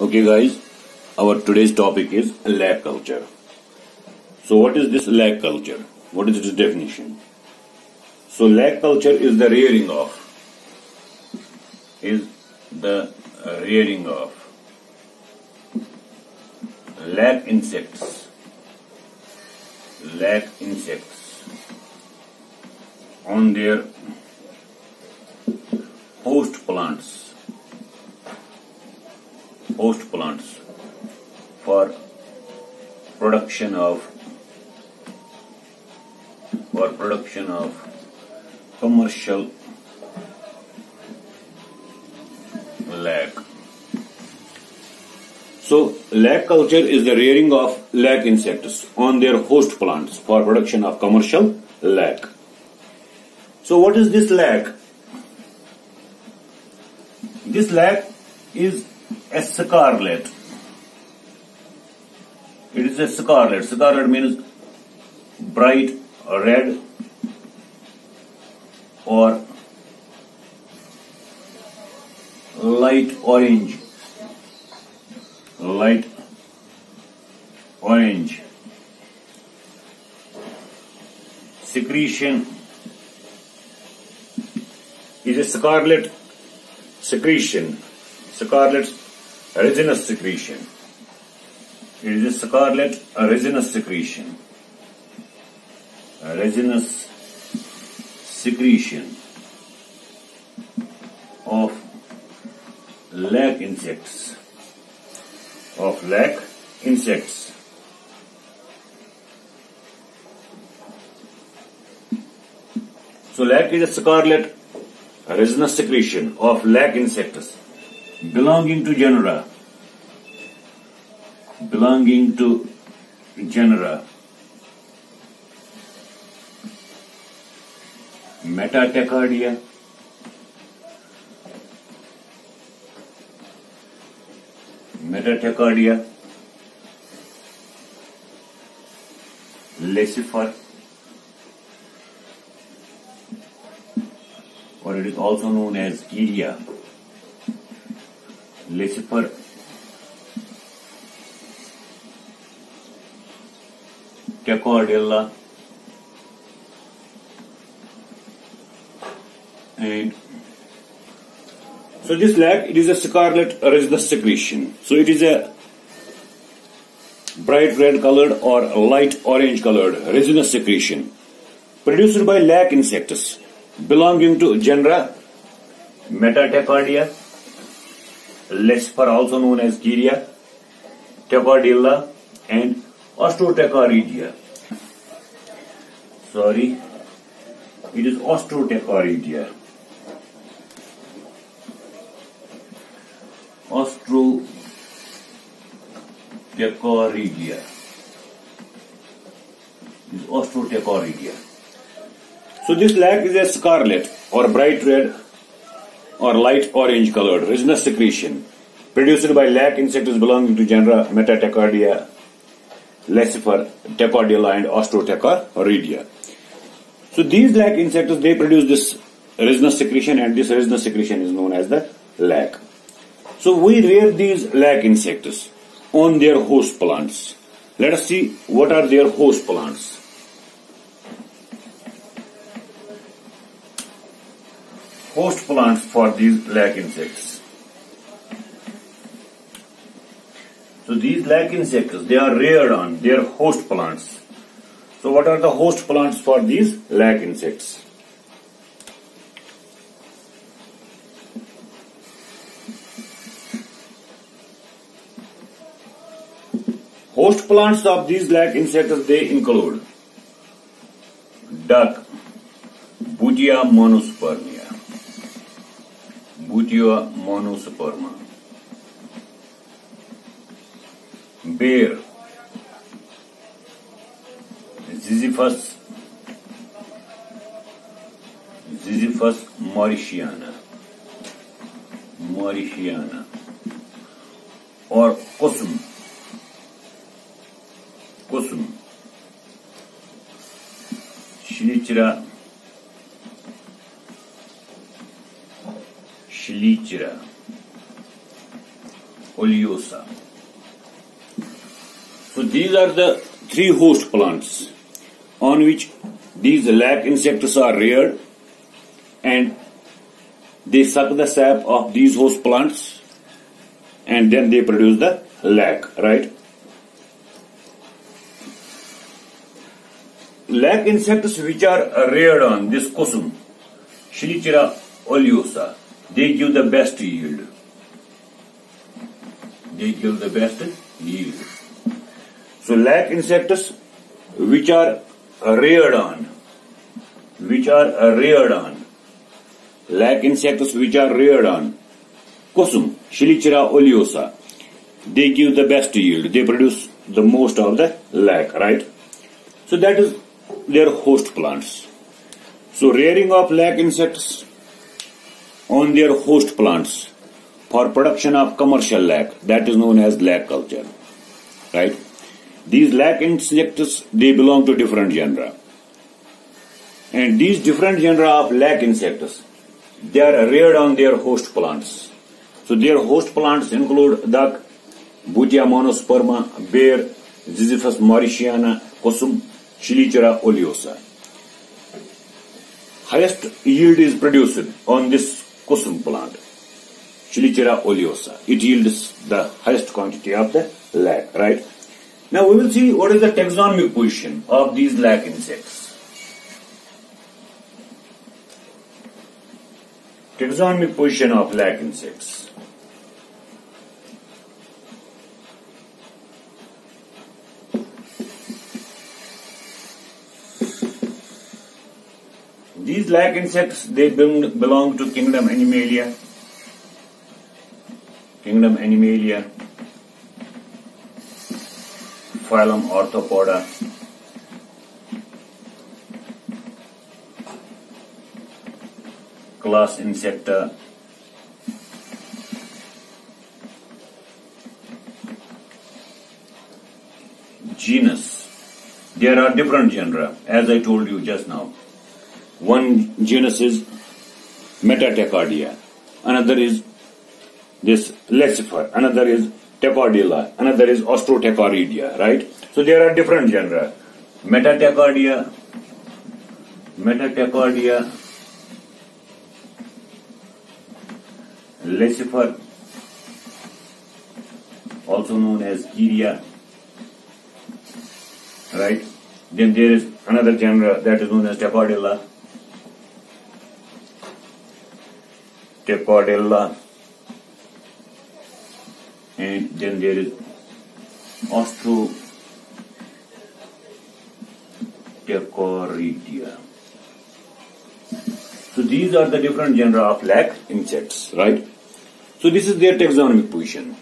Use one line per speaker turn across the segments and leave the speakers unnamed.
Okay guys, our today's topic is lac culture. So what is this lac culture? What is its definition? So lac culture is the rearing of is the rearing of lac insects lac insects on their host plants host plants for production of for production of commercial lac. So lac culture is the rearing of lac insects on their host plants for production of commercial lac. So what is this lac? This lac is scarlet. It is a scarlet. Scarlet means bright red or light orange. Light orange. Secretion is a scarlet secretion. Scarlet resinous secretion. It is a scarlet resinous secretion. Resinous secretion of lac insects. Of lac insects. So lac is a scarlet resinous secretion of lac insects belonging to genera. Belonging to genera. Metatachardia. Metatachardia. Laccifer or it is also known as Kerria Laccifer Tachardiella and so this lac it is a scarlet resinous secretion. So it is a bright red colored or light orange colored resinous secretion. Produced by lac insects belonging to genera Metatachardia Laccifer also known as Kerria Tachardiella and Austrotachardia sorry it is Austrotachardia Austrotachardia is Austrotachardia so this lac is a scarlet or bright red or light orange colored resinous secretion produced by lac insects belonging to genera Metatachardia, Laccifer, Tachardiella and Austrotachardia. So these lac insects they produce this resinous secretion and this resinous secretion is known as the lac. So we rear these lac insects on their host plants. Let us see what are their host plants. Host plants for these lac insects. So these lac insects, they are reared on their host plants. So what are the host plants for these lac insects? Host plants of these lac insects, they include dhak, Butea monosperma. Butia monosperma. Bear, Ziziphus, Ziziphus mauritiana, mauritiana, or Kusum, these are the three host plants on which these lac insects are reared and they suck the sap of these host plants and then they produce the lac, right? Lac insects which are reared on this kusum, Schleichera oleosa, they give the best yield. They give the best yield. So lac insects which are reared on, which are reared on, lac insects which are reared on, kusum, Schleichera oleosa, they give the best yield. They produce the most of the lac, right? So that is their host plants. So rearing of lac insects on their host plants for production of commercial lac, that is known as lac culture, right? These lac insects, they belong to different genera. And these different genera of lac insects, they are reared on their host plants. So their host plants include dhak, Butea monosperma, ber, Ziziphus mauritiana, Kusum, Schleichera oleosa. Highest yield is produced on this Kusum plant, Schleichera oleosa. It yields the highest quantity of the lac, right? Now we will see what is the taxonomic position of these lac insects. Taxonomic position of lac insects. These lac insects, they belong to kingdom Animalia. Kingdom Animalia. Phylum Arthropoda. Class Insecta. Genus. There are different genera, as I told you just now. One genus is Metatachardia, another is this Laccifer, another is Tachardia, another is Austrotachardia, right? So there are different genera. Metatachardia, Metatachardia, Laccifer, also known as Kerria, right? Then there is another genre that is known as Tachardia. Tachardia and then there is Austrotachardia. So these are the different genera of lac insects, right? So this is their taxonomic position.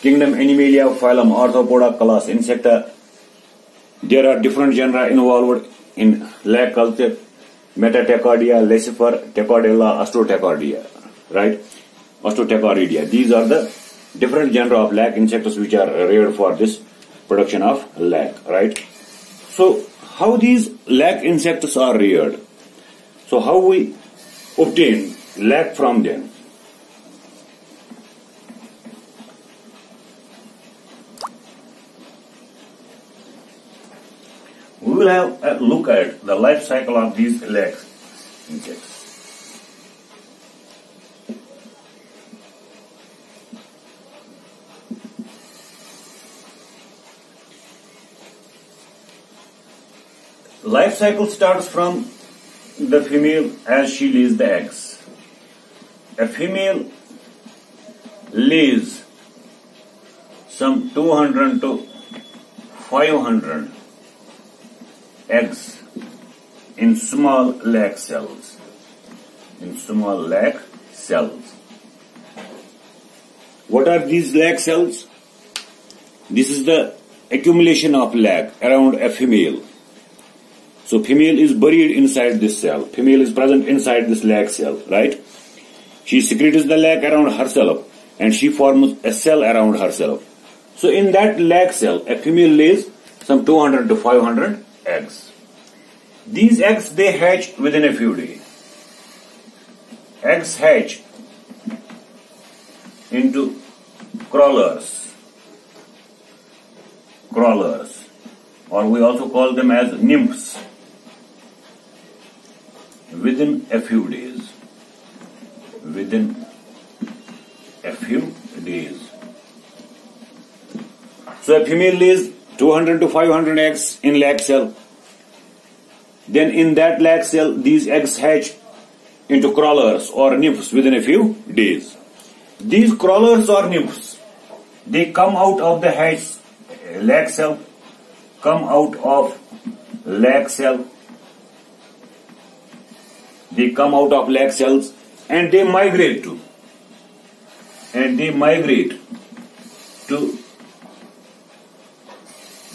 Kingdom Animalia, phylum Arthropoda, class Insecta. There are different genera involved in lac culture, Metatachardia, Laccifer, Tachardia, Austrotachardia right? Austrotachardia. These are the different genera of lac insects which are reared for this production of lac, right? So, how these lac insects are reared? So, how we obtain lac from them? We will have a look at the life cycle of these lac insects. Life cycle starts from the female as she lays the eggs. A female lays some 200 to 500 eggs in small lac cells. In small lac cells. What are these lac cells? This is the accumulation of lac around a female. So female is buried inside this cell. Female is present inside this lac cell, right? She secretes the lac around herself and she forms a cell around herself. So in that lac cell, a female lays some 200 to 500 eggs. These eggs, they hatch within a few days. Eggs hatch into crawlers, crawlers, or we also call them as nymphs within a few days. Within a few days. So a female lays 200 to 500 eggs in lac cell. Then in that lac cell, these eggs hatch into crawlers or nymphs within a few days. These crawlers or nymphs, they come out of the hatch lac cell, come out of lac cell, they come out of lac cells and they migrate to, and they migrate to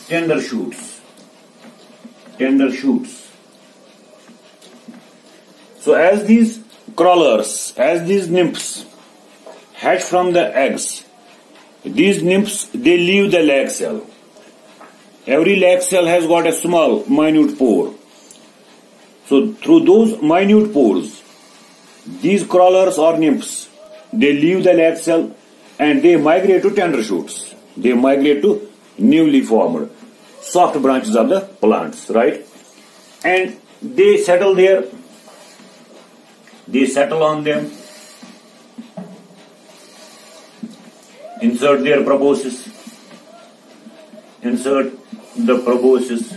tender shoots, tender shoots. So as these crawlers, as these nymphs hatch from the eggs, these nymphs, they leave the lac cell. Every lac cell has got a small, minute pore. So through those minute pores, these crawlers or nymphs, they leave the lac cell and they migrate to tender shoots. They migrate to newly formed soft branches of the plants, right? And they settle there, they settle on them, insert their proboscis, insert the proboscis,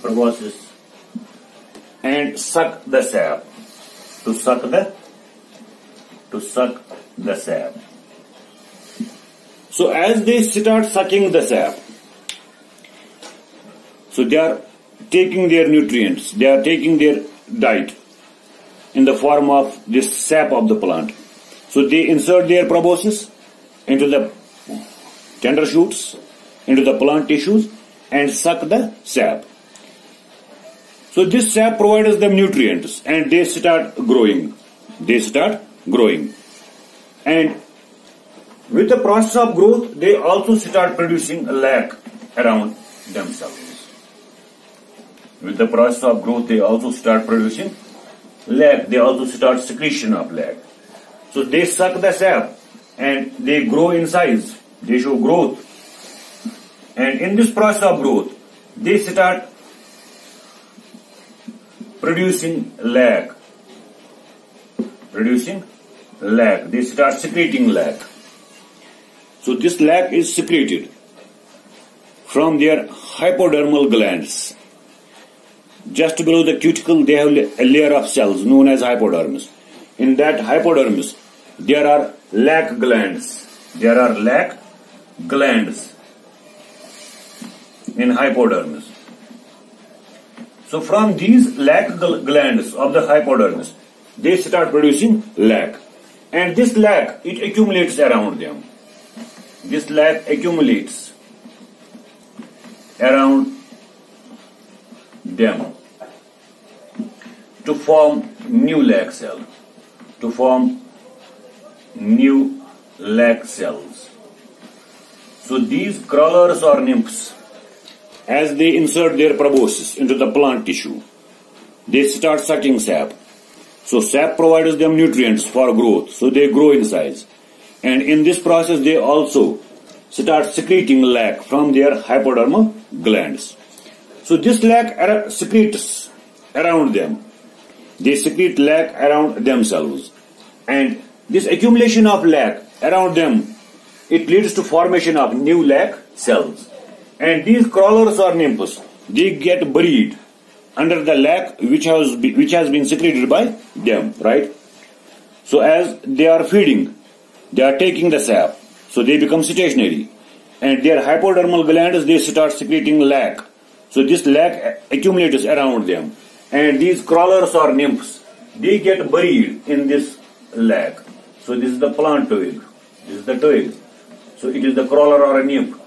proboscis, and suck the sap. To suck the, to suck the sap. So as they start sucking the sap, so they are taking their nutrients, they are taking their diet in the form of this sap of the plant. So they insert their proboscis into the tender shoots, into the plant tissues and suck the sap. So this sap provides them nutrients and they start growing. They start growing. And with the process of growth, they also start producing lac around themselves. With the process of growth, they also start producing lac. They also start secretion of lac. So they suck the sap and they grow in size. They show growth. And in this process of growth, they start producing lac. Producing lac. They start secreting lac. So this lac is secreted from their hypodermal glands. Just below the cuticle, they have a layer of cells known as hypodermis. In that hypodermis, there are lac glands. There are lac glands in hypodermis. So from these lac glands of the hypodermis, they start producing lac. And this lac, it accumulates around them. This lac accumulates around them to form new lac cell, to form new lac cells. So these crawlers or nymphs, as they insert their proboscis into the plant tissue, they start sucking sap. So sap provides them nutrients for growth, so they grow in size. And in this process, they also start secreting lac from their hypodermal glands. So this lac secretes around them. They secrete lac around themselves. And this accumulation of lac around them, it leads to formation of new lac cells. And these crawlers or nymphs, they get buried under the lac which has, be, which has been secreted by them, right? So as they are feeding, they are taking the sap, so they become stationary. And their hypodermal glands, they start secreting lac. So this lac accumulates around them. And these crawlers or nymphs, they get buried in this lac. So this is the plant twig. This is the twig. So it is the crawler or a nymph.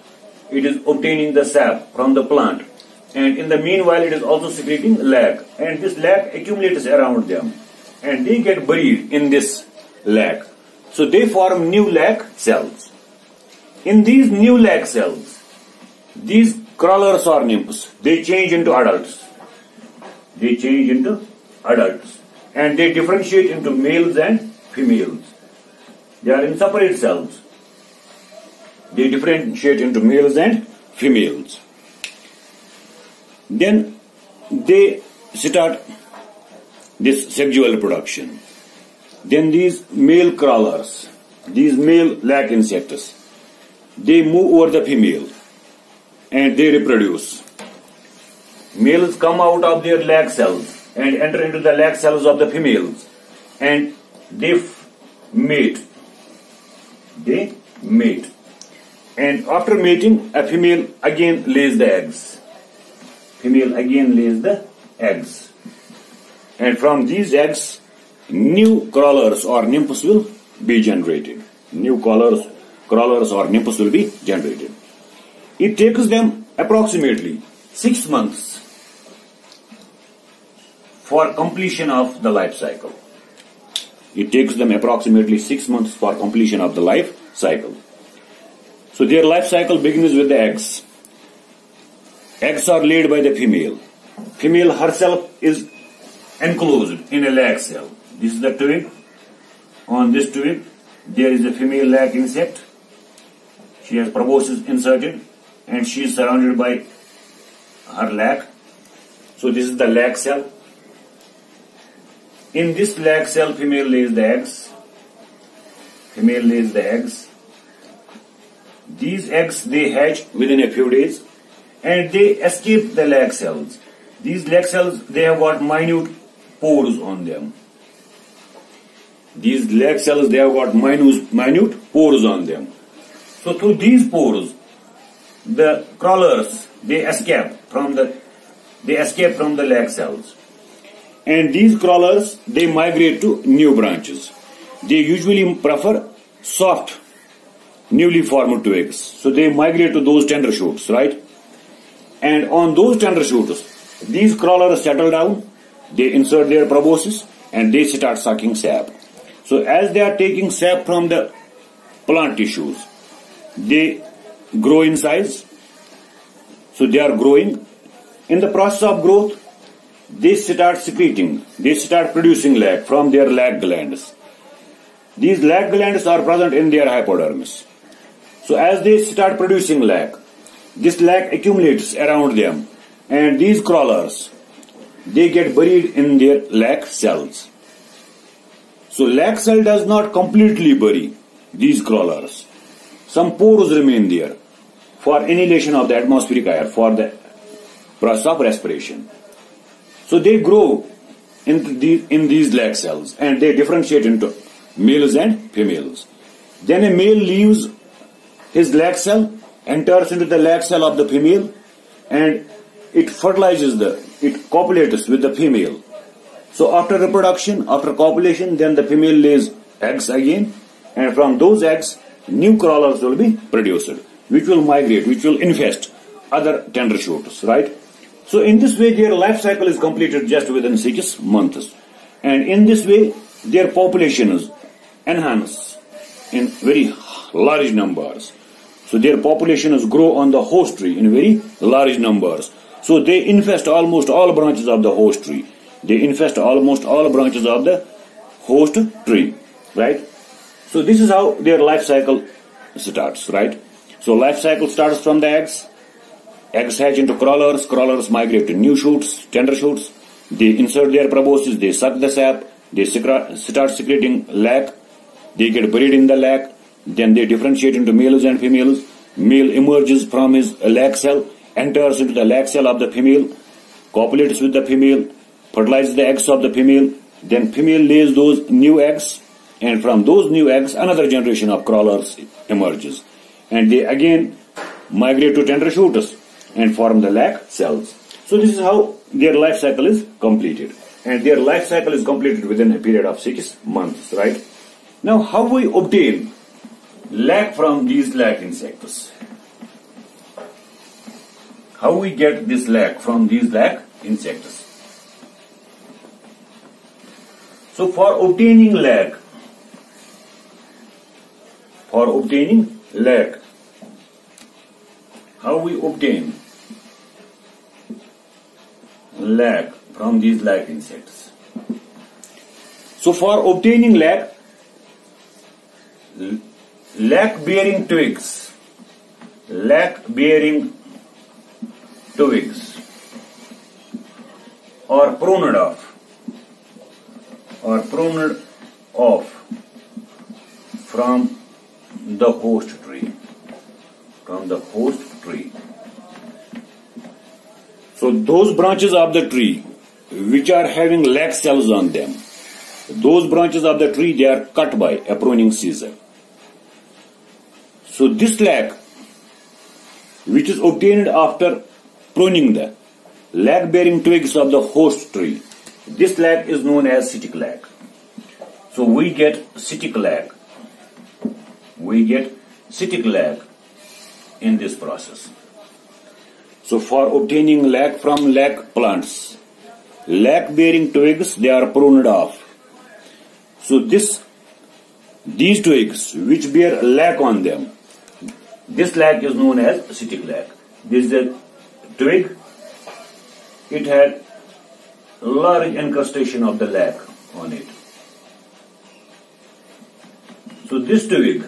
It is obtaining the sap from the plant. And in the meanwhile, it is also secreting lac. And this lac accumulates around them. And they get buried in this lac. So they form new lac cells. In these new lac cells, these crawlers or nymphs, they change into adults. They change into adults. And they differentiate into males and females. They are in separate cells. They differentiate into males and females. Then they start this sexual reproduction. Then these male crawlers, these male lac insects, they move over the female and they reproduce. Males come out of their lac cells and enter into the lac cells of the females and they mate. They mate. And after mating, a female again lays the eggs. Female again lays the eggs. And from these eggs, new crawlers or nymphs will be generated. New crawlers, crawlers or nymphs will be generated. It takes them approximately six months for completion of the life cycle. It takes them approximately six months for completion of the life cycle. So their life cycle begins with the eggs. Eggs are laid by the female. Female herself is enclosed in a lac cell. This is the twig. On this twig, there is a female lac insect. She has proboscis inserted and she is surrounded by her lac. So this is the lac cell. In this lac cell, female lays the eggs. Female lays the eggs. These eggs they hatch within a few days and they escape the lac cells. These lac cells they have got minute pores on them. These lac cells they have got minute, minute pores on them. So through these pores, the crawlers they escape from the they escape from the lac cells. And these crawlers they migrate to new branches. They usually prefer soft newly formed twigs. So they migrate to those tender shoots, right? And on those tender shoots, these crawlers settle down, they insert their proboscis and they start sucking sap. So as they are taking sap from the plant tissues, they grow in size. So they are growing. In the process of growth, they start secreting, they start producing lac from their lac glands. These lac glands are present in their hypodermis. So as they start producing lac, this lac accumulates around them and these crawlers, they get buried in their lac cells. So lac cell does not completely bury these crawlers. Some pores remain there for inhalation of the atmospheric air for the process of respiration. So they grow in, the, in these lac cells and they differentiate into males and females. Then a male leaves his lac cell enters into the lac cell of the female and it fertilizes the, it copulates with the female. So after reproduction, after copulation, then the female lays eggs again and from those eggs, new crawlers will be produced, which will migrate, which will infest other tender shoots, right? So in this way, their life cycle is completed just within six months. And in this way, their population is enhanced in very large numbers. So their populations grow on the host tree in very large numbers. So they infest almost all branches of the host tree. They infest almost all branches of the host tree, right? So this is how their life cycle starts, right? So life cycle starts from the eggs. Eggs hatch into crawlers. Crawlers migrate to new shoots, tender shoots. They insert their proboscis. They suck the sap. They start secreting lac. They get buried in the lac. Then they differentiate into males and females. Male emerges from his lac cell, enters into the lac cell of the female, copulates with the female, fertilizes the eggs of the female. Then female lays those new eggs, and from those new eggs, another generation of crawlers emerges. And they again migrate to tender shoots and form the lac cells. So this is how their life cycle is completed. And their life cycle is completed within a period of six months, right? Now, how we obtain lac from these lac insects. How we get this lac from these lac insects? So for obtaining lac, for obtaining lac, how we obtain lac from these lac insects? So for obtaining lac, lac bearing twigs lac bearing twigs or pruned off. Or pruned off from the host tree. From the host tree. So those branches of the tree which are having lac cells on them, those branches of the tree they are cut by a pruning scissor. So this lac which is obtained after pruning the lac bearing twigs of the host tree, this lac is known as stick lac. So we get stick lac. We get stick lac in this process. So for obtaining lac from lac plants, lac bearing twigs they are pruned off. So this these twigs which bear lac on them, this lac is known as stick lac. This is a twig. It had large incrustation of the lac on it. So this twig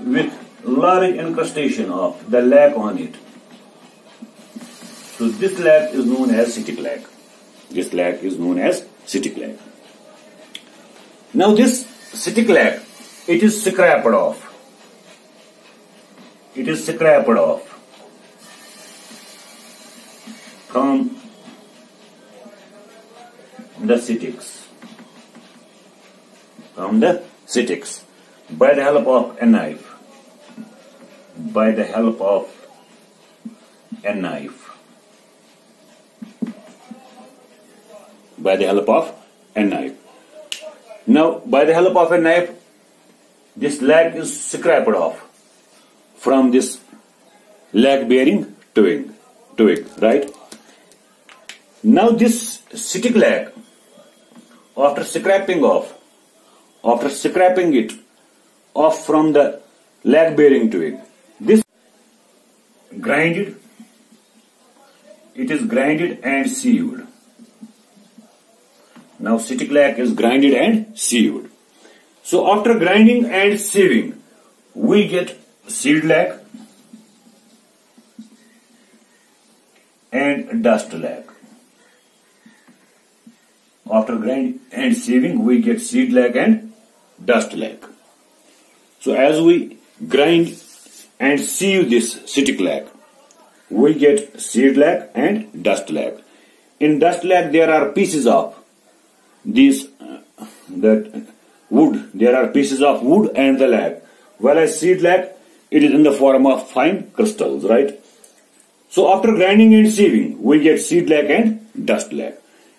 with large incrustation of the lac on it so this lac is known as stick lac. This lac is known as stick lac. Now this stick lac, it is scraped off. It is scraped off from the sticks. From the sticks by the help of a knife. By the help of a knife. by the help of a knife. Now, by the help of a knife, this lac is scraped off from this lac bearing twig, twig, right? Now this stick lac, after scraping off, after scraping it off from the lac bearing twig, this grinded, it is grinded and sieved. Now stick lac is grinded and sieved. So after grinding and sieving, we get seed lac and dust lac. After grinding and sieving, we get seed lac and dust lac. So as we grind and sieve this stick lac, we get seed lac and dust lac. In dust lac, there are pieces of these uh, that wood there are pieces of wood and the lac whereas seed lac it is in the form of fine crystals right? So after grinding and sieving we get seed lac and dust lac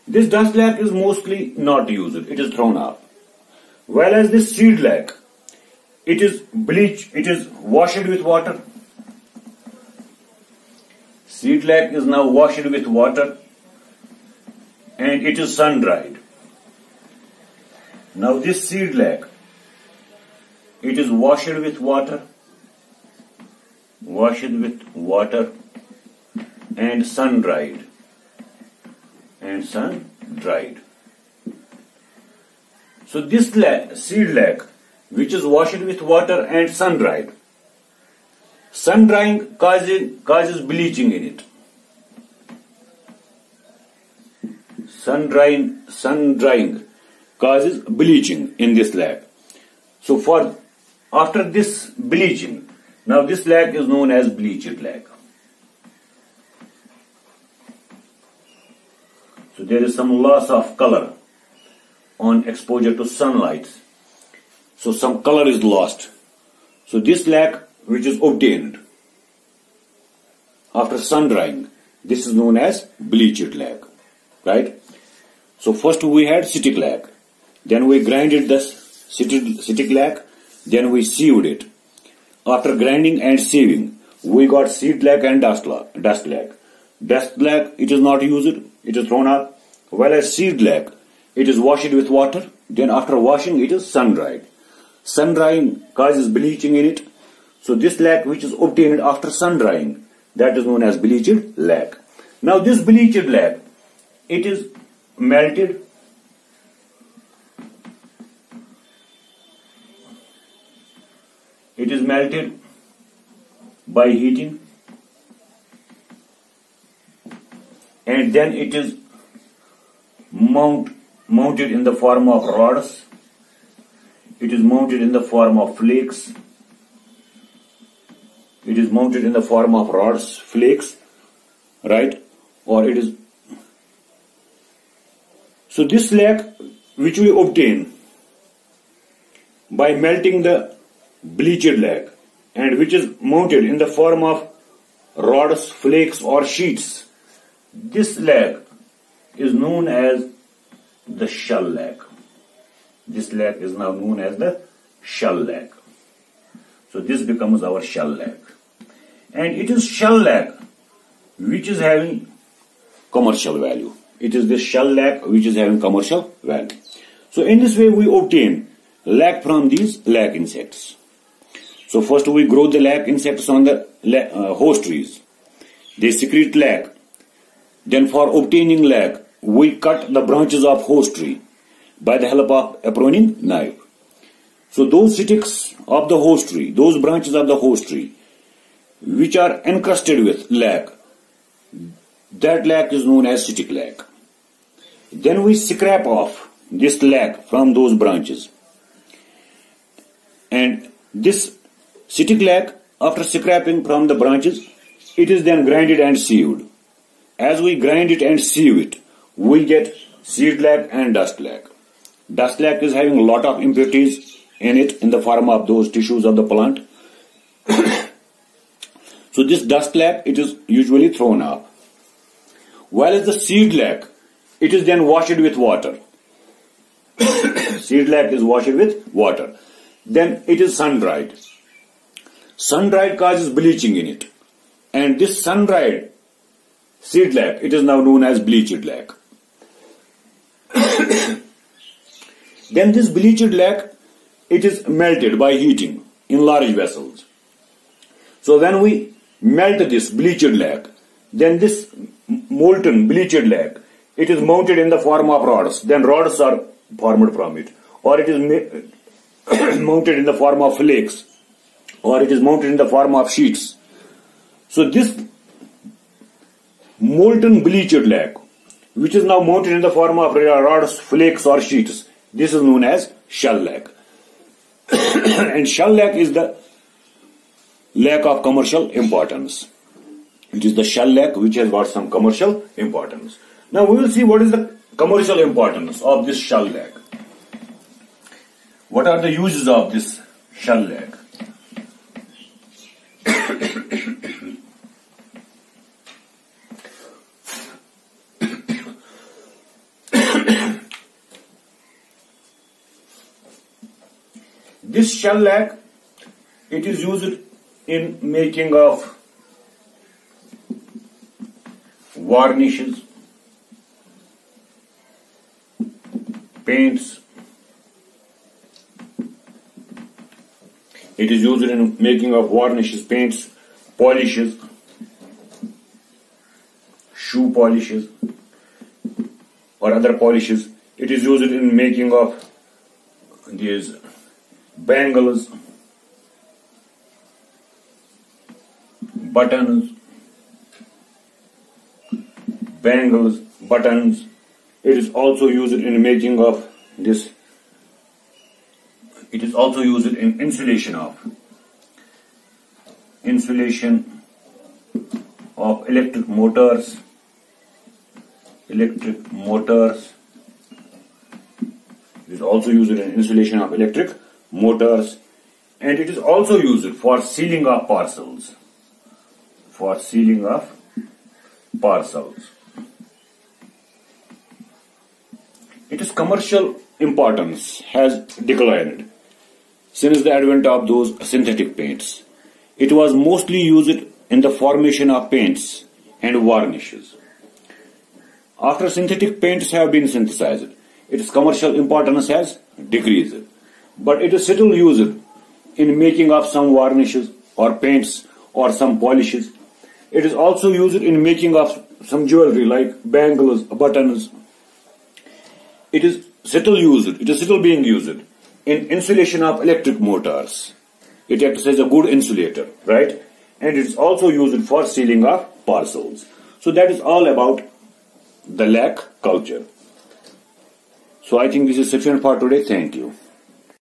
this dust lac is mostly not used. It is thrown out whereas this seed lac it is bleached it is washed with water. Seed lac is now washed with water and it is sun dried. Now this seed lac, it is washed with water, washed with water and sun dried and sun dried. So this seed lac which is washed with water and sun dried, sun drying causes, causes bleaching in it. Sun drying, sun drying causes bleaching in this lac. So for after this bleaching, now this lac is known as bleached lac. So there is some loss of color on exposure to sunlight. So some color is lost. So this lac which is obtained after sun drying, this is known as bleached lac, right? So first we had stick lac. Then we grinded the stick lac. Then we sieved it. After grinding and sieving, we got seed lac and dust lac. Dust lac. Dust lac, it is not used. It is thrown out. Whereas seed lac, it is washed with water. Then after washing, it is sun dried. Sun drying causes bleaching in it. So this lac which is obtained after sun drying, that is known as bleached lac. Now this bleached lac, it is melted is melted by heating. And then it is mount, mounted in the form of rods. It is mounted in the form of flakes. It is mounted in the form of rods flakes right? Or it is so this lac which we obtain by melting the bleached lac and which is mounted in the form of rods, flakes or sheets. This lac is known as the shell lac. This lac is now known as the shell lac. So this becomes our shell lac. And it is shell lac which is having commercial value. It is this shell lac which is having commercial value. So in this way we obtain lac from these lac insects. So first we grow the lac insects on the uh, host trees. They secrete lac. Then for obtaining lac, we cut the branches of host tree by the help of a pruning knife. So those sticks of the host tree, those branches of the host tree, which are encrusted with lac, that lac is known as stick lac. Then we scrape off this lac from those branches and this stick lac, after scraping from the branches, it is then grinded and sieved. As we grind it and sieve it, we get seed lac and dust lac. Dust lac is having a lot of impurities in it in the form of those tissues of the plant. so this dust lac, it is usually thrown up. While the seed lac, it is then washed with water. seed lac is washed with water then it is sun dried. Sun dried causes bleaching in it. And this sun dried seed lac, it is now known as bleached lac. then this bleached lac, it is melted by heating in large vessels. So when we melt this bleached lac, then this molten bleached lac, it is mounted in the form of rods. Then rods are formed from it. Or it is mounted in the form of flakes or it is mounted in the form of sheets. So this molten bleached lac which is now mounted in the form of rods, flakes or sheets. This is known as shell lac. and shell lac is the lac of commercial importance. It is the shell lac which has got some commercial importance. Now we will see what is the commercial importance of this shell lac. What are the uses of this shell lac? This shell lac, it is used in making of varnishes, paints, It is used in making of varnishes, paints, polishes, shoe polishes or other polishes. It is used in making of these bangles, buttons, bangles, buttons. It is also used in making of this it is also used in insulation of insulation of electric motors, electric motors. It is also used in insulation of electric motors and it is also used for sealing of parcels. For sealing of parcels. Its commercial importance has declined since the advent of those synthetic paints. It was mostly used in the formation of paints and varnishes. After synthetic paints have been synthesized, its commercial importance has decreased, but it is still used in making of some varnishes or paints or some polishes. It is also used in making of some jewelry like bangles, buttons. It is still used, it is still being used in insulation of electric motors. It acts as a good insulator, right? and it's also used for sealing of parcels. So that is all about the lac culture. So I think this is sufficient for today. Thank you.